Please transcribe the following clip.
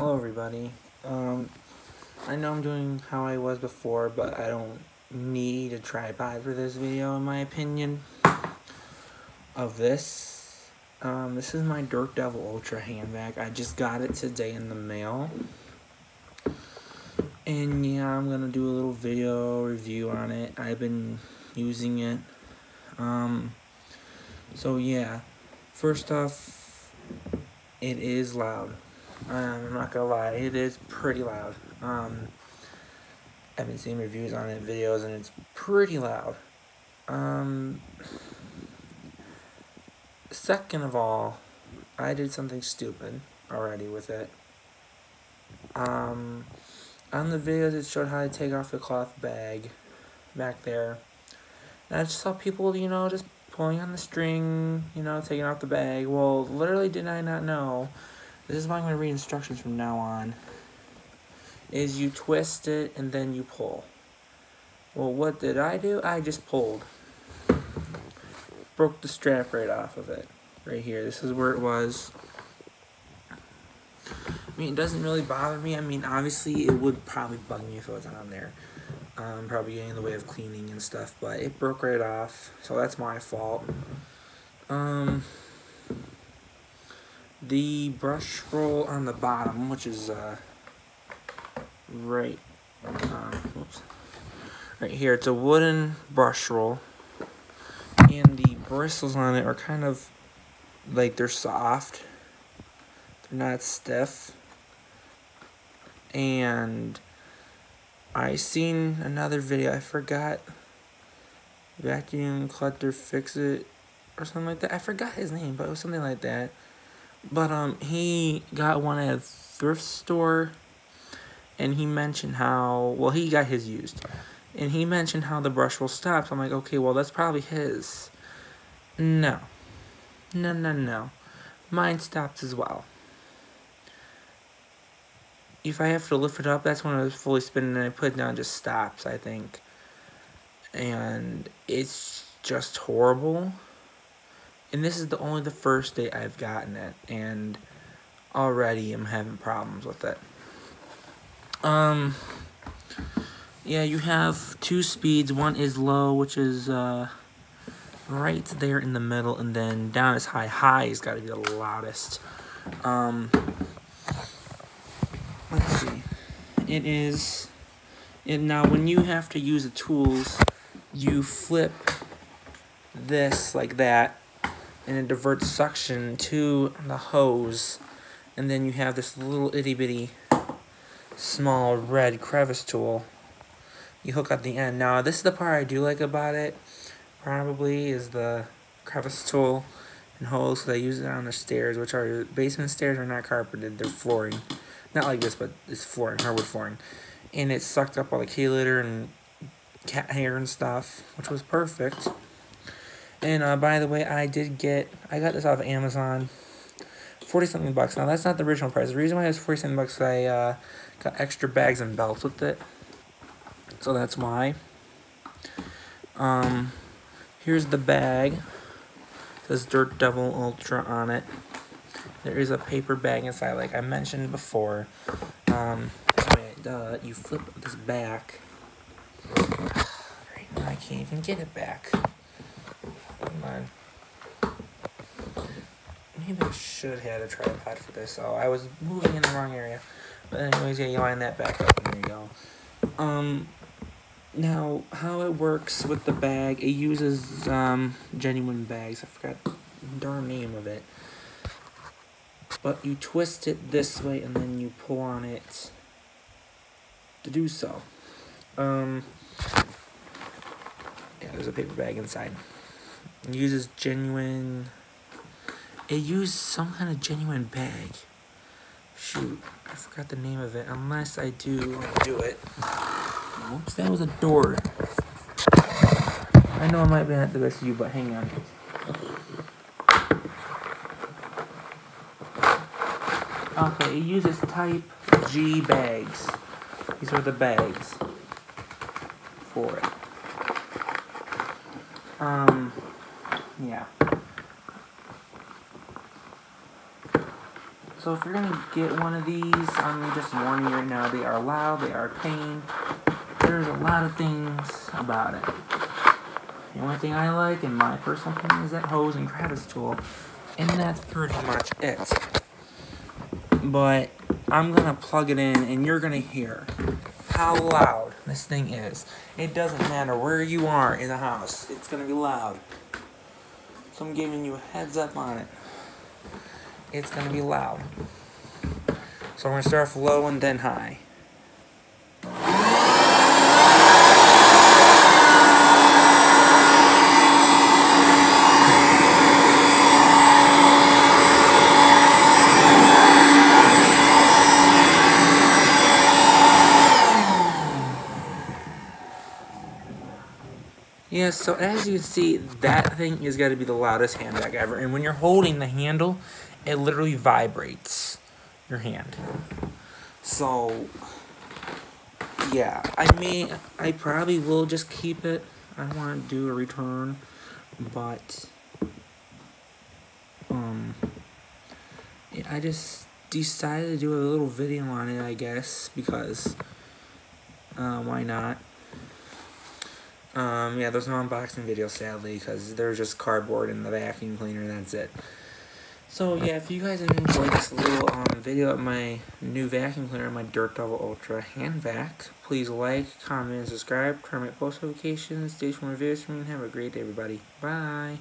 Hello everybody. Um, I know I'm doing how I was before, but I don't need a tripod for this video in my opinion. Of this, um, this is my Dirt Devil Ultra hand vac. I just got it today in the mail. And yeah, I'm gonna do a little video review on it. I've been using it. Um, so yeah, first off, it is loud. Um, I'm not gonna lie, it is pretty loud. Um, I've been seeing reviews on it, videos, and it's pretty loud. Um, second of all, I did something stupid already with it. Um, on the videos, it showed how to take off the cloth bag back there. And I just saw people, you know, just pulling on the string, you know, taking off the bag. Well, literally did I not know this is why I'm going to read instructions from now on, is you twist it and then you pull. Well, what did I do? I just pulled. Broke the strap right off of it. Right here. This is where it was. I mean, it doesn't really bother me. I mean, obviously, it would probably bug me if it was on there. Um, probably getting in the way of cleaning and stuff, but it broke right off, so that's my fault. Um, the brush roll on the bottom, which is uh, right, um, right here. It's a wooden brush roll, and the bristles on it are kind of like they're soft. They're not stiff. And I seen another video. I forgot. Vacuum collector fix it or something like that. I forgot his name, but it was something like that but um, he got one at a thrift store, and he mentioned how well he got his used, and he mentioned how the brush will stop. So I'm like, okay, well that's probably his. No, no, no, no, mine stops as well. If I have to lift it up, that's when it's fully spinning and I put it down, just stops. I think, and it's just horrible and this is the only the first day I've gotten it and already I'm having problems with it. Um yeah you have two speeds. One is low which is uh right there in the middle and then down is high. High has got to be the loudest. Um let's see. It is and now when you have to use the tools you flip this like that and it diverts suction to the hose. And then you have this little itty bitty small red crevice tool. You hook at the end. Now this is the part I do like about it. Probably is the crevice tool and hose because I use it on the stairs which are basement stairs are not carpeted. They're flooring. Not like this but it's flooring hardwood flooring. And it sucked up all the kitty litter and cat hair and stuff which was perfect and uh, by the way, I did get, I got this off of Amazon. 40 something bucks. Now, that's not the original price. The reason why it's 40 something bucks, is I uh, got extra bags and belts with it. So that's why. Um, here's the bag. It says Dirt Devil Ultra on it. There is a paper bag inside, like I mentioned before. Um, uh, you flip this back. I can't even get it back. I should have had a tripod for this. So I was moving in the wrong area. But anyways, yeah, you line that back up and there you go. Um, now, how it works with the bag, it uses um, genuine bags. I forgot the darn name of it. But you twist it this way and then you pull on it to do so. Um, yeah, there's a paper bag inside. It uses genuine it used some kind of genuine bag. Shoot, I forgot the name of it. Unless I do do it. Oops, that was a door. I know I might be at the best of you, but hang on. Okay, it uses type G bags. These are the bags for it. Um, yeah. So if you're gonna get one of these, I'm just warning you right now, they are loud, they are pain. There's a lot of things about it. The only thing I like, in my personal opinion, is that hose and crevice tool. And that's pretty much it. But I'm gonna plug it in and you're gonna hear how loud this thing is. It doesn't matter where you are in the house, it's gonna be loud. So I'm giving you a heads up on it it's going to be loud. So we're going to start off low and then high. Yeah, so as you can see, that thing is going to be the loudest hand vac ever. And when you're holding the handle, it literally vibrates your hand. So, yeah, I mean, I probably will just keep it. I don't want to do a return, but, um, I just decided to do a little video on it, I guess, because, uh, why not? Um, yeah, there's no unboxing video, sadly, because there's just cardboard in the vacuum cleaner, and that's it. So yeah, if you guys enjoyed this little um, video of my new vacuum cleaner, my Dirt Devil Ultra hand vac, please like, comment, subscribe, turn my post notifications, stay tuned for me, and have a great day everybody. Bye!